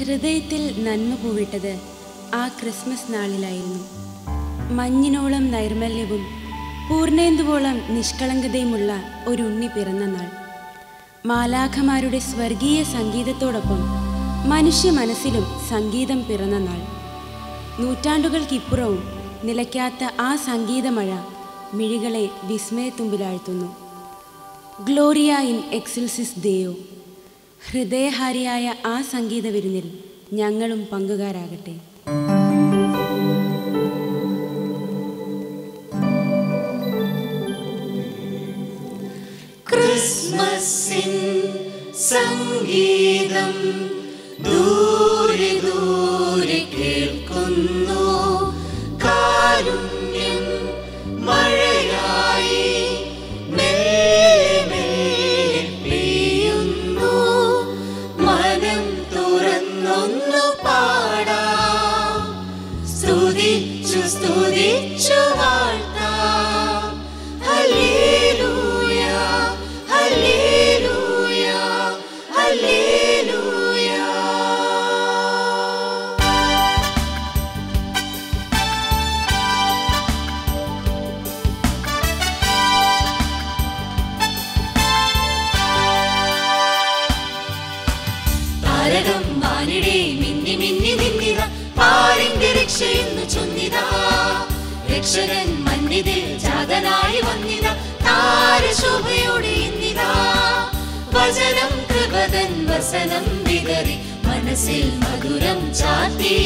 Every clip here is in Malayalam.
ഹൃദയത്തിൽ നന്മ പൂവിട്ടത് ആ ക്രിസ്മസ് നാളിലായിരുന്നു. മഞ്ഞിനോളം നൈർമല്യവും പൂർണേന്ദുവോളം നിഷ്കളങ്കതയുമുള്ള ഒരു ഉണ്ണി പിറന്ന നാൾ. മാലാഖമാരുടെ സ്വർഗീയ സംഗീതത്തോടൊപ്പം മനുഷ്യ മനസ്സിലും സംഗീതം പിറന്ന നാൾ. നൂറ്റാണ്ടുകൾക്കിപ്പുറവും നിലയ്ക്കാത്ത ആ സംഗീതമഴ മിഴികളെ വിസ്മയത്തുമ്പിലാഴ്ത്തുന്നു. ഗ്ലോറിയ ഇൻ എക്സൽസിസ് ദേയോ. ഹൃദയഹാരിയായ ആ സംഗീത വിരുന്നിൽ ഞങ്ങളും പങ്കുകാരാകട്ടെ. ക്രിസ്മസിൻ സംഗീതം സ്തുതിച്ചു സ്തുതിച്ചു വാഴ്ത്താം ഹല്ലേലൂയ ഹല്ലേലൂയ ഹല്ലേലൂയ താരകം വാനിട ഭാഷയെന്നു ചൊന്നിതാ. രക്ഷകൻ മന്നിതിൽ ജാതനായി വന്നിതാ. താരശോഭയോടെ ഇന്നിതാ. വചനം കൃപതൻ വസനം വിതറി. മനസ്സിൽ മധുരം ചാത്തി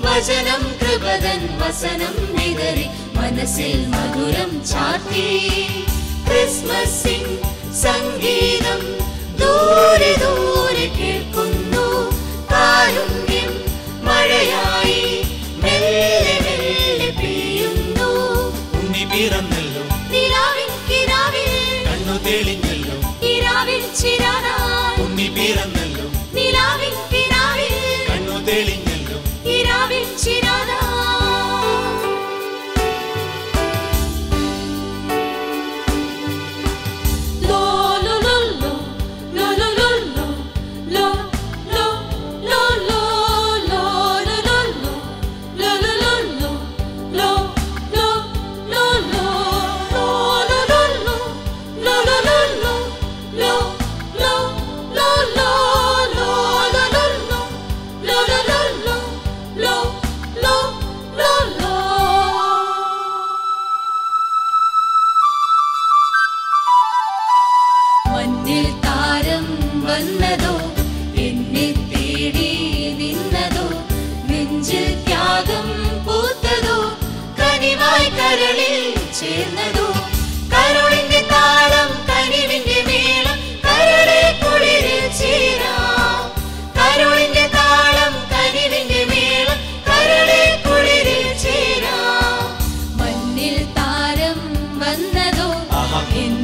വചനം കൃപതൻ വസനം വിതറി. മനസ്സിൽ മധുരം ചാത്തി ക്രിസ്മസ് നിറന്നല്ലോ നിലാവിൻ കിനാവിൽ കണ്ണു തെളിഞ്ഞല്ലോ കിനാവിൽ ചിരാനായി ഉണ്ണി പിറന്നല്ലോ. നിലാവിൻ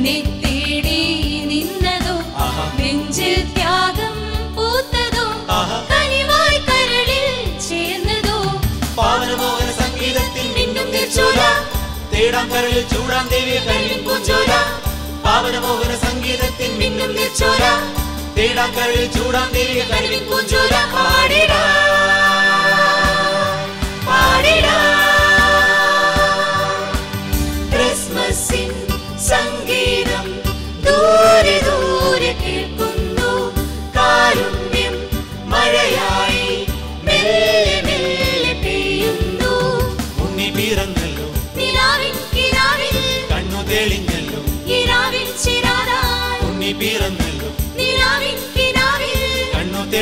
നിന്നെ തേടി നിന്നതോ നെഞ്ചിൽ ത്യാഗം പൂത്തതോ കനിവായി കരളിൽ ചേർന്നതോ പാവനമോഹന സംഗീതത്തിൽ മിന്നും തീർച്ചോല തേടാം കരളിൽ ചൂടാം ദേവിയെ കനിയും പൂച്ചോല പാവനമോഹന സംഗീതത്തിൽ മിന്നും തീർച്ചോല തേടാം കരളിൽ ചൂടാം ദേവിയെ കനിയും പൂച്ചോല പാടിടാം.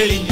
Qué lindo.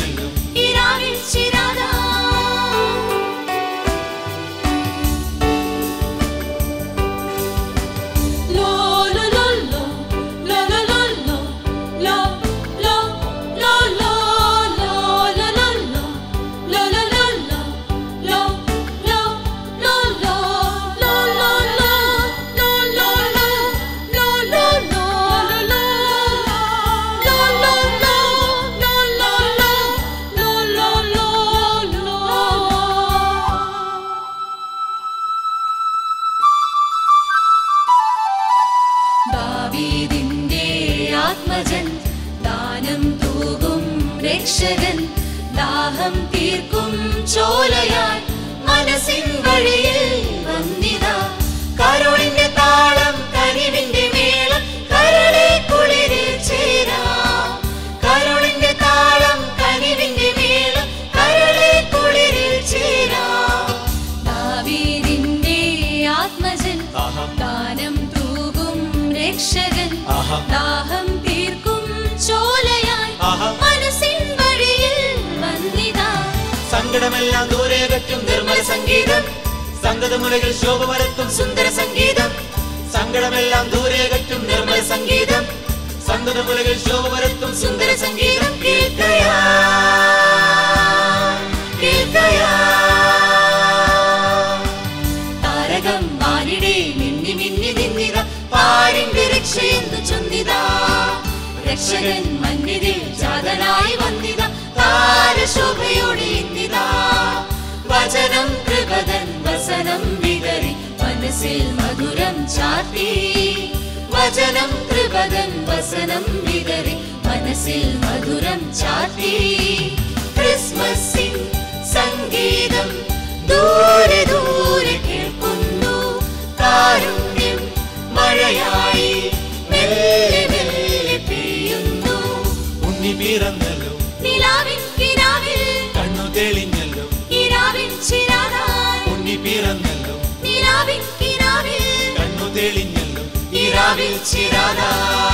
ദാവീദിന്റെ ആത്മജൻ. ദാനം തൂകും രക്ഷകൻ. ദാഹം തീർക്കും ചോലയാൽ മനസ്സിൻ സങ്കടമെല്ലാം ദൂരെ കറ്റും നിർമ്മല സംഗീതം. സംഗതമുലകിൽ ശോഭ പരത്തും സുന്ദര സംഗീതം. സങ്കടമെല്ലാം ദൂരെ കറ്റും നിർമ്മല സംഗീതം. സംഗതമുലകിൽ ശോഭ പരത്തും സുന്ദര സംഗീതം. കേൾക്കയാ കേൾക്കയാ താരകം മാനിടെ മിന്നി മിന്നി നിന്നിത പാരിന്റെ രക്ഷയെന്ന് ചൊന്നിതാ. രക്ഷകൻ മന്നിതിൽ ജാതനായി വന്നിത താരശോഭയോടെ ഇന്നിതാ वचनं प्रवदन् वसनं विदरि मनसिल् मधुरं चाति वचनं प्रवदन् वसनं विदरि मनसि मधुरं चाति क्रिस्मस् सङ्गीतं दूरे दूर। നിലാവിൻ കിനാവിൽ